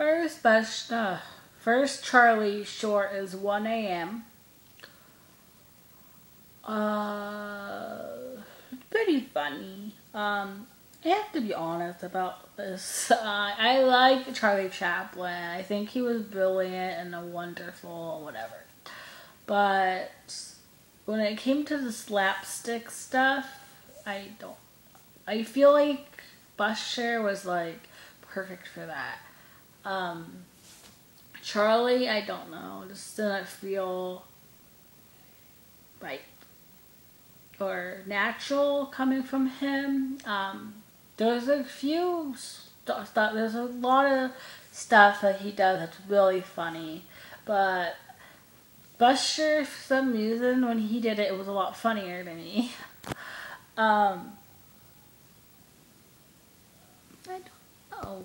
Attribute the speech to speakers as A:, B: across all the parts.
A: First best, uh, first Charlie short is 1 a.m. Uh, pretty funny. Um, I have to be honest about this. Uh, I like Charlie Chaplin. I think he was brilliant and a wonderful whatever. But when it came to the slapstick stuff, I don't. I feel like Buster was like perfect for that. Um, Charlie, I don't know, just didn't feel right or natural coming from him. Um, there's a few stuff, there's a lot of stuff that he does that's really funny, but Buster, for some reason, when he did it, it was a lot funnier to me. Um, I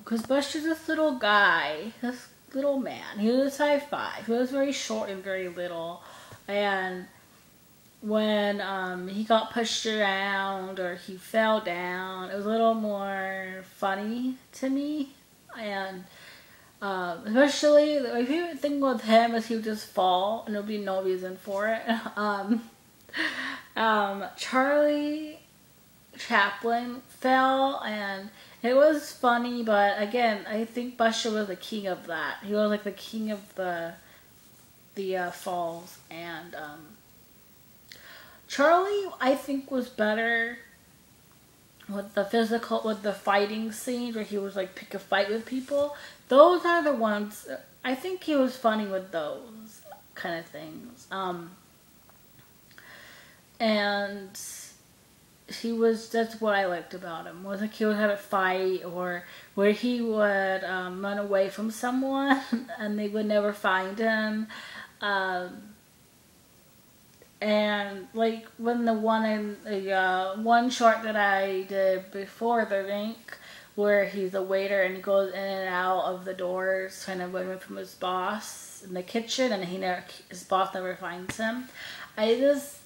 A: because Buster's this little guy, this little man. He was five five. He was very short and very little, and when um, he got pushed around or he fell down, it was a little more funny to me, and. Um, especially, my favorite thing with him is he would just fall and there would be no reason for it. Um, um, Charlie Chaplin fell and it was funny, but again, I think Buster was the king of that. He was like the king of the the uh, falls, and um, Charlie, I think, was better with the physical, with the fighting scenes where he was like pick a fight with people. Those are the ones. I think he was funny with those kind of things. Um, and he was that's what I liked about him. Was like he would have a fight or where he would um, run away from someone and they would never find him. Um, and like when the one in the uh, one short that I did before the rink, where he's a waiter and he goes in and out of the doors, kind of running from his boss in the kitchen, and he never his boss never finds him. I just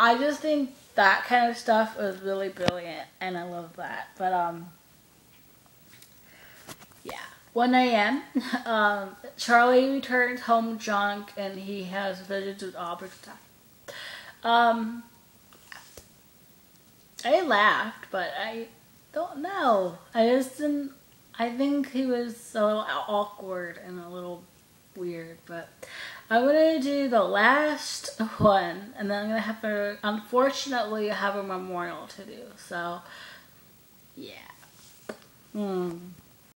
A: I just think that kind of stuff was really brilliant, and I love that. But um, yeah, 1 a.m. Um, Charlie returns home drunk, and he has visions with Albert Um, I laughed, but I don't know. I just didn't. I think he was a little awkward and a little weird, but I'm gonna do the last one, and then I'm gonna have to, unfortunately, have a memorial to do. So, yeah. Hmm.